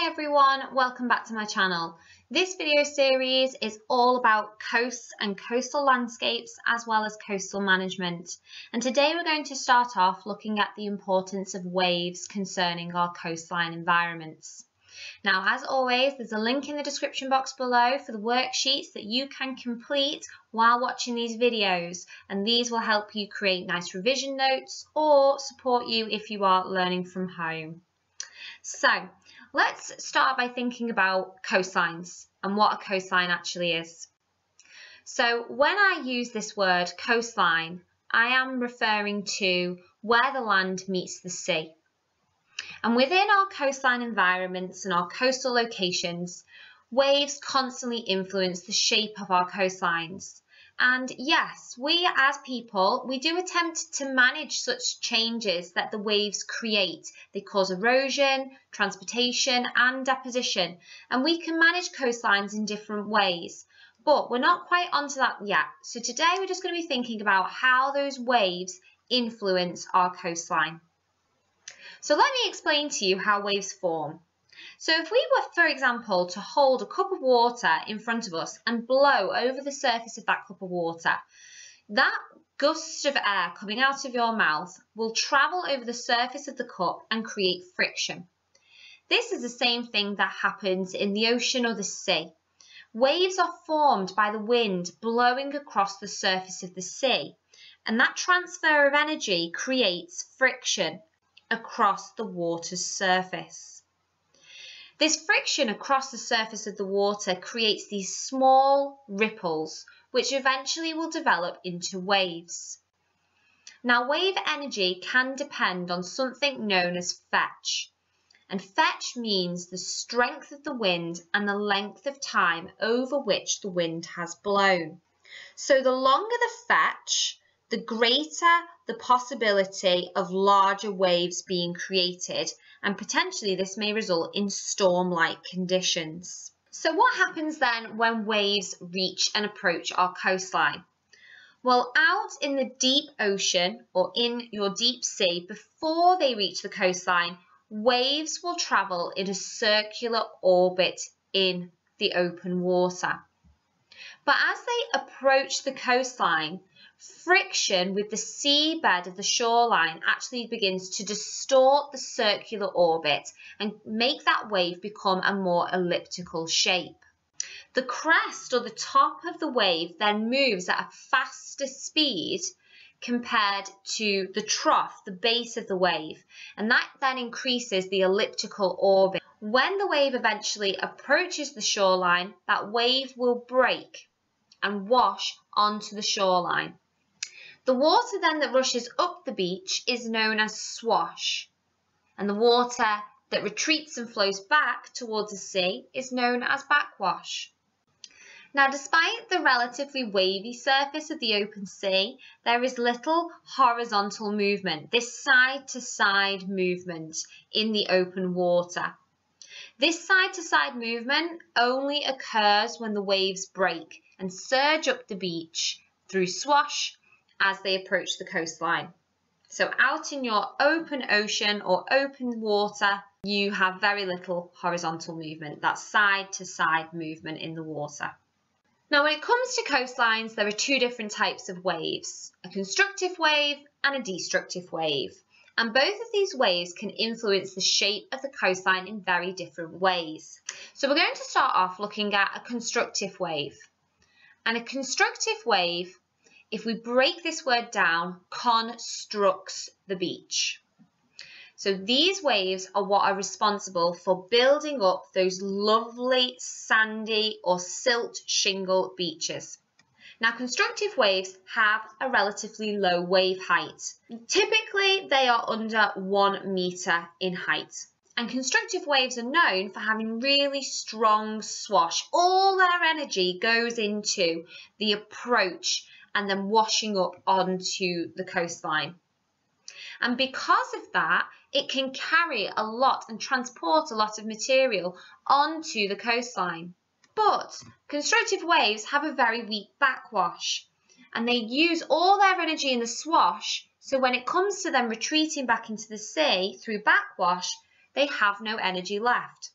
Hi everyone, welcome back to my channel. This video series is all about coasts and coastal landscapes as well as coastal management. And today we're going to start off looking at the importance of waves concerning our coastline environments. Now, as always, there's a link in the description box below for the worksheets that you can complete while watching these videos. And these will help you create nice revision notes or support you if you are learning from home. So let's start by thinking about coastlines and what a coastline actually is. So when I use this word coastline, I am referring to where the land meets the sea. And within our coastline environments and our coastal locations, waves constantly influence the shape of our coastlines. And yes, we as people, we do attempt to manage such changes that the waves create. They cause erosion, transportation and deposition. And we can manage coastlines in different ways. But we're not quite onto that yet. So today we're just going to be thinking about how those waves influence our coastline. So let me explain to you how waves form. So if we were, for example, to hold a cup of water in front of us and blow over the surface of that cup of water, that gust of air coming out of your mouth will travel over the surface of the cup and create friction. This is the same thing that happens in the ocean or the sea. Waves are formed by the wind blowing across the surface of the sea, and that transfer of energy creates friction across the water's surface. This friction across the surface of the water creates these small ripples which eventually will develop into waves. Now wave energy can depend on something known as fetch and fetch means the strength of the wind and the length of time over which the wind has blown. So the longer the fetch, the greater the possibility of larger waves being created and potentially this may result in storm-like conditions. So what happens then when waves reach and approach our coastline? Well, out in the deep ocean or in your deep sea, before they reach the coastline, waves will travel in a circular orbit in the open water. But as they approach the coastline, friction with the seabed of the shoreline actually begins to distort the circular orbit and make that wave become a more elliptical shape. The crest or the top of the wave then moves at a faster speed compared to the trough, the base of the wave, and that then increases the elliptical orbit. When the wave eventually approaches the shoreline, that wave will break and wash onto the shoreline. The water then that rushes up the beach is known as swash, and the water that retreats and flows back towards the sea is known as backwash. Now, despite the relatively wavy surface of the open sea, there is little horizontal movement, this side-to-side -side movement in the open water. This side-to-side -side movement only occurs when the waves break and surge up the beach through swash as they approach the coastline. So out in your open ocean or open water, you have very little horizontal movement, that side to side movement in the water. Now when it comes to coastlines, there are two different types of waves, a constructive wave and a destructive wave. And both of these waves can influence the shape of the coastline in very different ways. So we're going to start off looking at a constructive wave. And a constructive wave if we break this word down, constructs the beach. So these waves are what are responsible for building up those lovely sandy or silt shingle beaches. Now constructive waves have a relatively low wave height. Typically they are under one metre in height. And constructive waves are known for having really strong swash. All their energy goes into the approach and then washing up onto the coastline. And because of that, it can carry a lot and transport a lot of material onto the coastline. But constructive waves have a very weak backwash and they use all their energy in the swash. So when it comes to them retreating back into the sea through backwash, they have no energy left.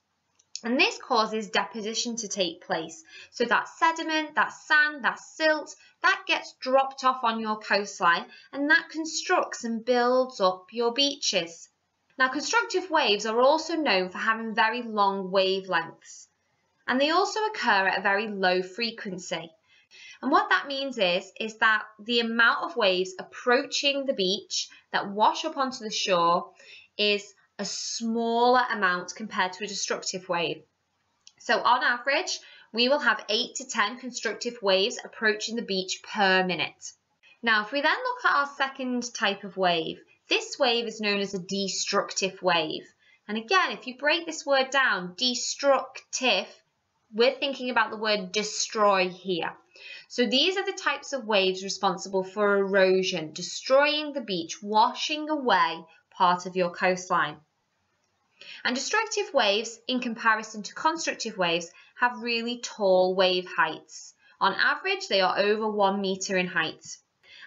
And this causes deposition to take place. So that sediment, that sand, that silt, that gets dropped off on your coastline and that constructs and builds up your beaches. Now constructive waves are also known for having very long wavelengths and they also occur at a very low frequency. And what that means is, is that the amount of waves approaching the beach that wash up onto the shore is a smaller amount compared to a destructive wave. So on average, we will have 8 to 10 constructive waves approaching the beach per minute. Now, if we then look at our second type of wave, this wave is known as a destructive wave. And again, if you break this word down, destructive, we're thinking about the word destroy here. So these are the types of waves responsible for erosion, destroying the beach, washing away part of your coastline. And destructive waves, in comparison to constructive waves, have really tall wave heights. On average, they are over one metre in height.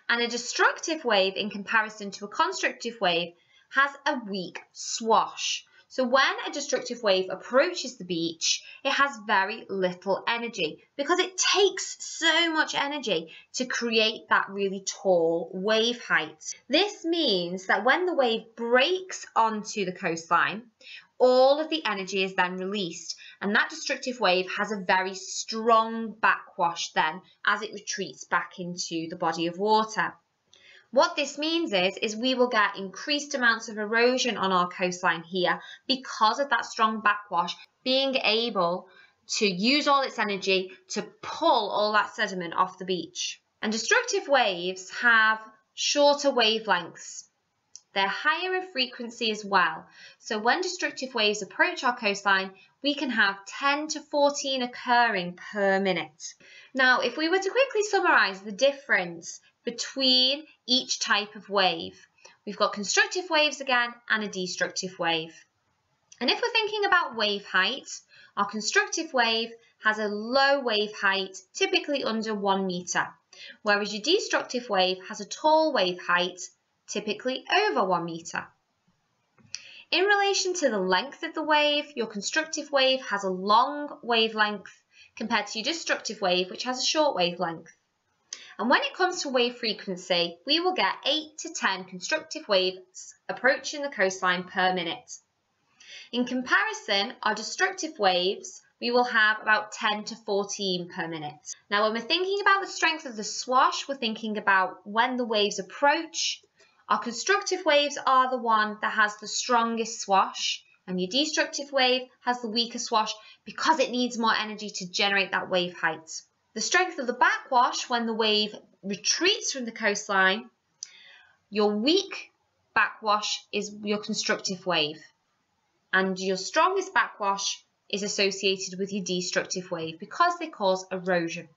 And a destructive wave, in comparison to a constructive wave, has a weak swash. So when a destructive wave approaches the beach, it has very little energy because it takes so much energy to create that really tall wave height. This means that when the wave breaks onto the coastline, all of the energy is then released and that destructive wave has a very strong backwash then as it retreats back into the body of water. What this means is, is we will get increased amounts of erosion on our coastline here because of that strong backwash being able to use all its energy to pull all that sediment off the beach. And destructive waves have shorter wavelengths. They're higher in frequency as well. So when destructive waves approach our coastline, we can have 10 to 14 occurring per minute. Now, if we were to quickly summarise the difference between each type of wave. We've got constructive waves again and a destructive wave. And if we're thinking about wave height, our constructive wave has a low wave height, typically under one metre, whereas your destructive wave has a tall wave height, typically over one metre. In relation to the length of the wave, your constructive wave has a long wavelength compared to your destructive wave, which has a short wavelength. And when it comes to wave frequency, we will get 8 to 10 constructive waves approaching the coastline per minute. In comparison, our destructive waves, we will have about 10 to 14 per minute. Now, when we're thinking about the strength of the swash, we're thinking about when the waves approach. Our constructive waves are the one that has the strongest swash, and your destructive wave has the weaker swash because it needs more energy to generate that wave height. The strength of the backwash when the wave retreats from the coastline, your weak backwash is your constructive wave. And your strongest backwash is associated with your destructive wave because they cause erosion.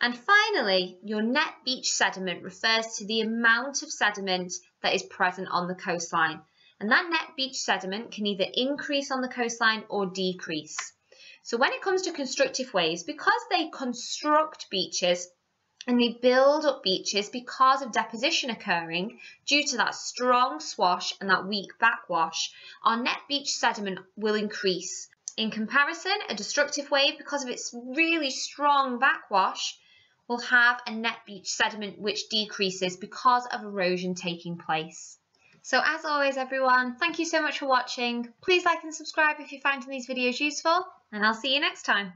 And finally, your net beach sediment refers to the amount of sediment that is present on the coastline. And that net beach sediment can either increase on the coastline or decrease. So when it comes to constructive waves, because they construct beaches and they build up beaches because of deposition occurring due to that strong swash and that weak backwash, our net beach sediment will increase. In comparison, a destructive wave, because of its really strong backwash, will have a net beach sediment which decreases because of erosion taking place. So as always everyone, thank you so much for watching. Please like and subscribe if you're finding these videos useful and I'll see you next time.